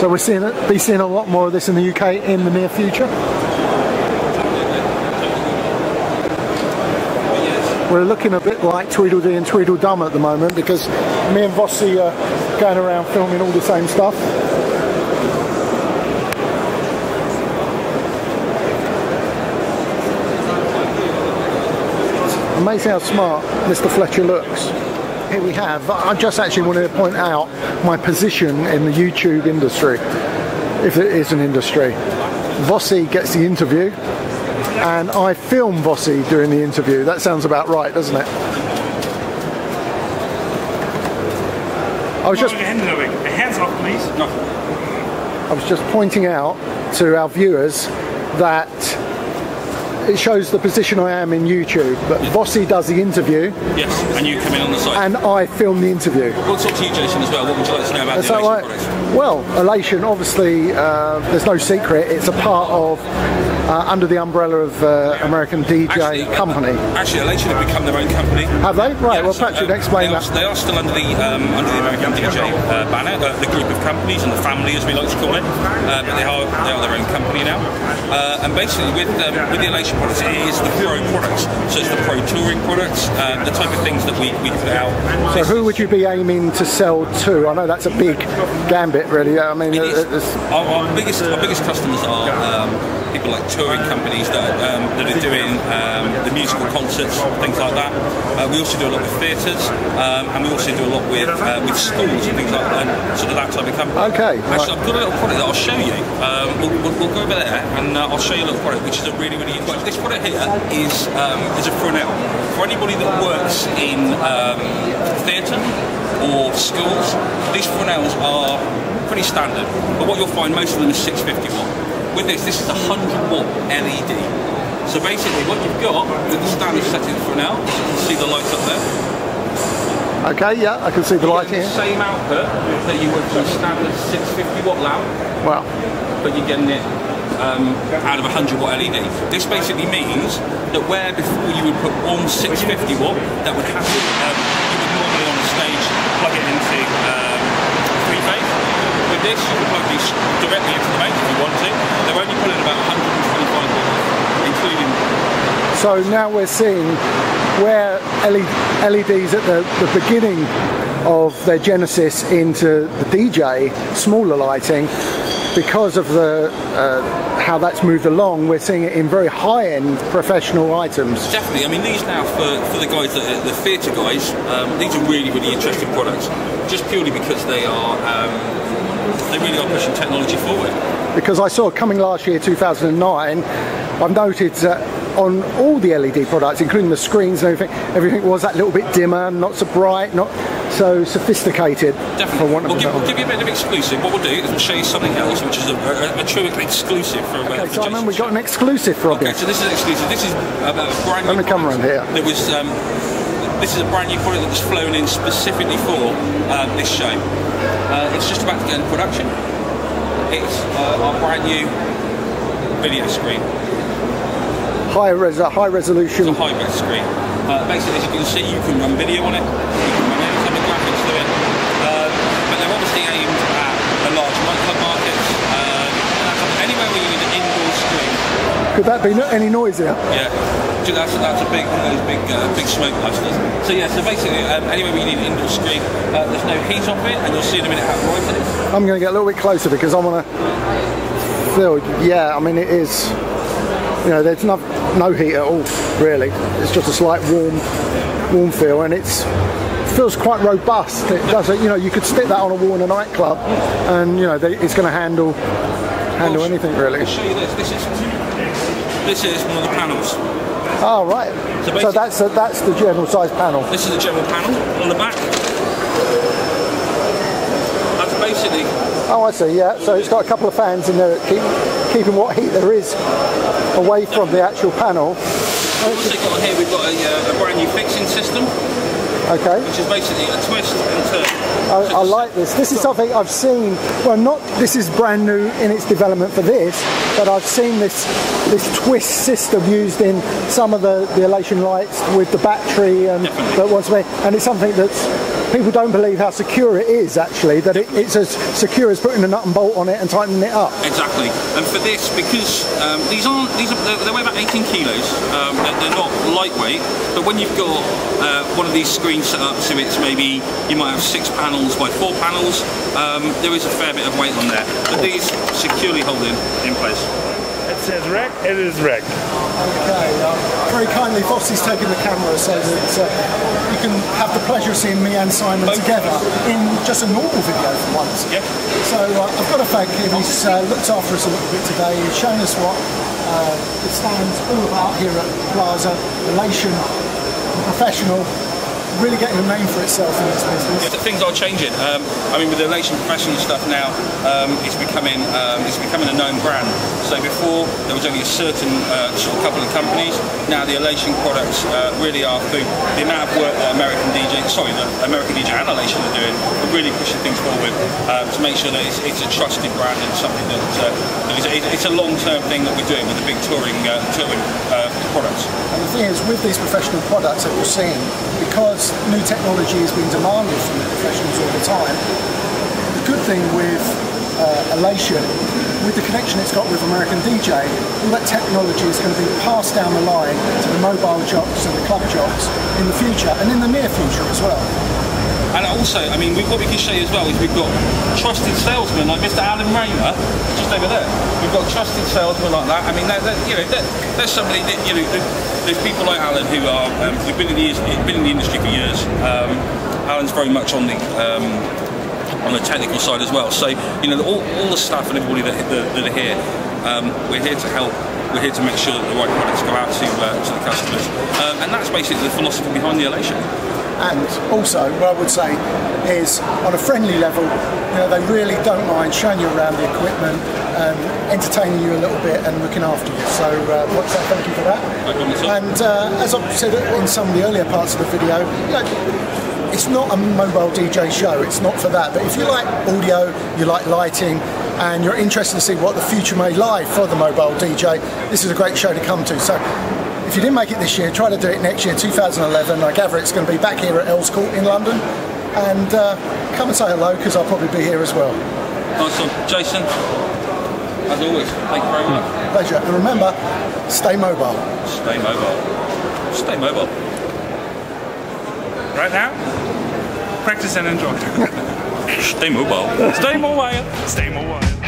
So we're seeing it, be seeing a lot more of this in the UK in the near future. We're looking a bit like Tweedledee and Tweedledum at the moment because me and Vossi are going around filming all the same stuff. Amazing how smart Mr. Fletcher looks. Here we have, I just actually wanted to point out my position in the YouTube industry, if it is an industry. Vossi gets the interview, and I film Vossi during the interview. That sounds about right, doesn't it? I was just hands off, please. No. I was just pointing out to our viewers that it shows the position I am in YouTube. But Vossi does the interview. Yes, and you come in on the side. And I film the interview. We'll talk to you, Jason, as well. What would you like to know about Is the that right? Well, Elation, obviously, uh, there's no secret. It's a part of, uh, under the umbrella of uh, American DJ Actually, uh, company. Actually, Elation have become their own company. Have they? Right. Yeah, well, so, Patrick, uh, explain they are, that. They are still under the um, under the American DJ uh, banner, the group of companies and the family, as we like to call it. But they are they are their own company now. Uh, and basically, with um, with the Elation products, it is the pro products. So it's the pro touring products, the type of things that we, we put out. So, who would you be aiming to sell to? I know that's a big gambit, really. I mean, It Our, our biggest our biggest customers are um, people like touring companies that um, that are doing um, the musical concerts, things like that. Uh, we also do a lot with theatres, um, and we also do a lot with uh, with schools and things like that, and sort of that type of company. Okay, Actually, I've got a little product that I'll show you. Um, we'll, we'll, we'll go over there, and uh, I'll show you a little product, which is a really really interesting. This product here is um, is a Fresnel for anybody that works in um, theatre or schools. These Fresnels are pretty standard, but what you'll find most of them is 650 watt. With this, this is a 100 watt LED. So basically, what you've got with the standard setting for now, you can see the lights up there. okay, yeah, I can see the You light here. the same output that you would from a standard 650 watt lamp, Well, but you're getting it um, out of a 100 watt LED. This basically means that where before you would put one 650 watt, that would have to, um, you would normally on the stage plug it into phase. With this, you can plug these directly into the mains if you want to. They're only pulling about 125 watts, including so now we're seeing where LEDs at the, the beginning of their genesis into the DJ, smaller lighting, because of the uh, how that's moved along, we're seeing it in very high-end professional items. Definitely. I mean, these now for, for the guys that are the theatre guys, um, these are really really interesting products, just purely because they are um, they really are pushing technology forward. because I saw coming last year, 2009, I've noted that on all the LED products, including the screens and everything, everything was that little bit dimmer, not so bright, not so sophisticated. Definitely. For want of We'll give, we'll give you a bit of exclusive. What we'll do is we'll show you something else, which is a, a, a true exclusive for, uh, Okay, for Simon, Jason. we've got an exclusive for Okay, so this is exclusive. This is a, a brand new Let me come product around here. That was um, this is a brand new product that was flown in specifically for um, this show. Uh, it's just about to get into production. It's uh, our brand new video screen. High, res- high It's resolution. a high res screen. Uh, basically, as you can see, you can run video on it. You can run any type of graphics to it. Um, but they're obviously aimed at the large nightclub markets. Um, anywhere where you need an indoor screen. Could that be no- any noisier? Yeah, That's that's a big one of those big uh, big smoke busters. So yeah, so basically um, anywhere where you need an indoor screen, uh, there's no heat off it, and you'll see in a minute how bright it is. I'm going to get a little bit closer because I want to feel. Yeah, I mean it is. You know, there's no no heat at all really. It's just a slight warm warm feel, and it's feels quite robust. It does. it. You know, you could stick that on a wall in a nightclub, and you know they, it's going to handle handle Well, anything really. I'll show you this. This is this is one of the panels. Oh right. So So, that's a, that's the general size panel. This is the general panel on the back. That's basically Oh, I see. Yeah. So it's got a couple of fans in there that keep keeping what heat there is away from the actual panel. We've also got here, we've got a, uh, a brand new fixing system, Okay. which is basically a twist and turn. I, I like this. This is something I've seen. Well, not this is brand new in its development for this, but I've seen this this twist system used in some of the, the elation lights with the battery and Definitely. that wants to be, and it's something that's people don't believe how secure it is actually. That it, it's as secure as putting a nut and bolt on it and tightening it up. Exactly, and for this, because um, these aren't these are they weigh about 18 kilos. Um, they're, they're not lightweight, but when you've got uh, one of these screens set up, so it's maybe you might have six panels by four panels. Um, there is a fair bit of weight on there, but these securely hold in in place. It says rec, it is rec. Okay, uh, very kindly, Fossey's taking the camera so that uh, you can have the pleasure of seeing me and Simon Both. together in just a normal video for once. Yeah. So uh, I've got to thank him. He's uh, looked after us a little bit today. He's shown us what uh, it stands all about here at Plasa. Elation, professional, really getting a name for itself in this business. Yeah, things are changing. Um, I mean, with the elation professional stuff now, um, it's becoming um, it's becoming a known brand. So before there was only a certain uh, sort of couple of companies. Now the elation products uh, really are through the amount of work that American DJ, sorry, the American DJ and elation are doing, are really pushing things forward um, to make sure that it's, it's a trusted brand and something that, uh, that is, it's a long-term thing that we're doing with the big touring uh, touring uh, products. And the thing is, with these professional products that we're seeing, because new technology is being demanded from the professionals all the time, the good thing with uh, Elation, with the connection it's got with American DJ, all that technology is going to be passed down the line to the mobile jocks and the club jocks in the future, and in the near future as well. And also, I mean, we, what we can show you as well is we've got trusted salesmen like Mr. Alan Raymer, just over there. We've got trusted salesmen like that. I mean, you know, there's somebody that you know, there's people like Alan who are um, who've been in the been in the industry for years. Um, Alan's very much on the um, on the technical side as well. So you know, all, all the staff and everybody that, that, that are here, um, we're here to help. We're here to make sure that the right products go out to uh, to the customers, um, and that's basically the philosophy behind the elation. And also, what I would say is, on a friendly level, you know, they really don't mind showing you around the equipment, and entertaining you a little bit, and looking after you. So, uh, what's that? Thank you for that. No problem at all. And uh, as I've said in some of the earlier parts of the video, you know, it's not a mobile DJ show. It's not for that. But if you like audio, you like lighting, and you're interested to see what the future may lie for the mobile DJ, this is a great show to come to. So. If you didn't make it this year, try to do it next year, 2011. I gather it's going to be back here at Earls Court in London. And uh, come and say hello because I'll probably be here as well. Nice one. Jason, as always, thank you very much. Pleasure. And remember, stay mobile. Stay mobile. Stay mobile. Right now, practice and enjoy. Stay mobile. Stay mobile. Stay mobile.